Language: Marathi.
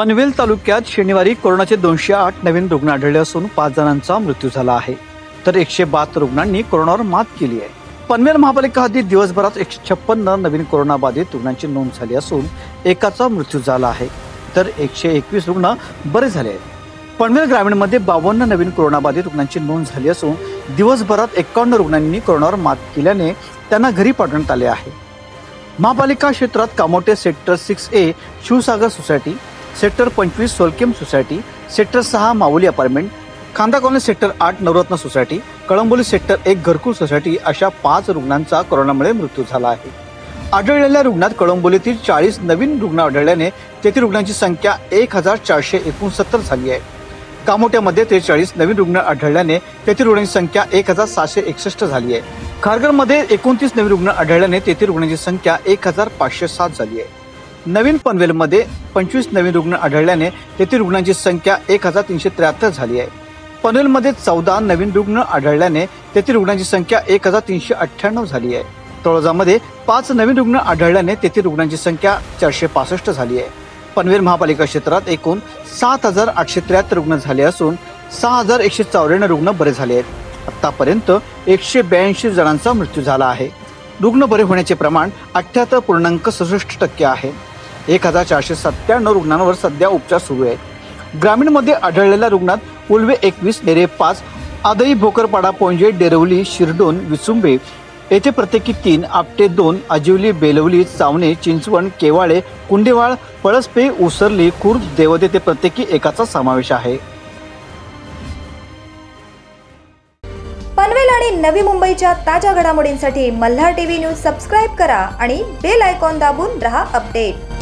पनवेल तालुक्यात शनिवारी कोरोनाचे दोनशे आठ नवीन रुग्ण आढळले असून पाच जणांचा मृत्यू झाला आहे. तर एकशे बहात्तर रुग्णांनी कोरोनावर मात केली आहे. पनवेल महापालिका हद्दीत दिवसभरात एकशे छप्पन्न नवीन कोरोनाबाधित रुग्णांची नोंद झाली असून एकाचा मृत्यू झाला आहे. तर एकशे एकवीस रुग्ण बरे झाले आहेत. पनवेल ग्रामीणमध्ये बावन्न नवीन कोरोनाबाधित रुग्णांची नोंद झाली असून दिवसभरात एकावन्न रुग्णांनी कोरोनावर मात केल्याने त्यांना घरी पाठवण्यात आले आहे. महापालिका क्षेत्रात Kamothe sector six A Shivsagar society sector पंचवीस सोलकेम सोसायटी सेक्टर सहा Mauli apartment Khanda colony sector आठ नवरत्न सोसायटी कळंबोली सेक्टर एक घरकुल सोसायटी अशा पाच रुग्णांचा कोरोनामुळे मृत्यू झाला आहे. आढळलेल्या रुग्णात कळंबोलीतील चाळीस नवीन रुग्ण आढळल्याने तेथील रुग्णांची संख्या एक हजार चारशे एकोणसत्तर झाली आहे. कामोट्यामध्ये त्रेचाळीस नवीन रुग्ण आढळल्याने तेथील रुग्णांची संख्या एक हजार सहाशे एकसष्ट झाली आहे. खारघरमध्ये एकोणतीस नवीन रुग्ण आढळल्याने तेथील रुग्णांची संख्या एक हजार पाचशे सात झाली आहे. नवीन पनवेलमध्ये पंचवीस नवीन रुग्ण आढळल्याने तेथील रुग्णांची संख्या एक हजार तीनशे त्र्याहत्तर झाली आहे. पनवेलमध्ये चौदा नवीन रुग्ण आढळल्याने तेथील रुग्णांची संख्या एक हजार तीनशे अठ्ठ्याण्णव झाली आहे. तळोजामध्ये पाच नवीन रुग्ण आढळल्याने तेथील रुग्णांची संख्या चारशे पासष्ट झाली आहे. पनवेल महापालिका क्षेत्रात एकूण सात हजार आठशे त्र्याहत्तर रुग्ण झाले असून सहा हजार एकशे चौऱ्याण्णव रुग्ण बरे झाले आहेत. आतापर्यंत एकशे ब्याऐंशी जणांचा मृत्यू झाला आहे. रुग्ण बरे होण्याचे प्रमाण अठ्ठ्याहत्तर पूर्णांक सदुसष्ट टक्के आहे. एक हजार चारशे सत्त्याण्णव रुग्णांवर सध्या उपचार सुरू आहेत. ग्रामीणमध्ये आढळलेल्या रुग्णात उल्वे एकवीस नेरे पाच आदई भोकरपाडा पोंजे डेरवली शिरडोन विसुंबे येथे प्रत्येकी तीन आपटे दोन आजिवली बेलवली चावणे चिंचवण केवाळे कुंडेवाळ पळसपे उसरली खुर्द देवदे ते प्रत्येकी एकाचा समावेश आहे. पनवेल आणि नवी मुंबईच्या ताज्या घडामोडींसाठी मल्हार टीव्ही न्यूज सबस्क्राईब करा आणि बेल आयकॉन दाबून रहा अपडेट.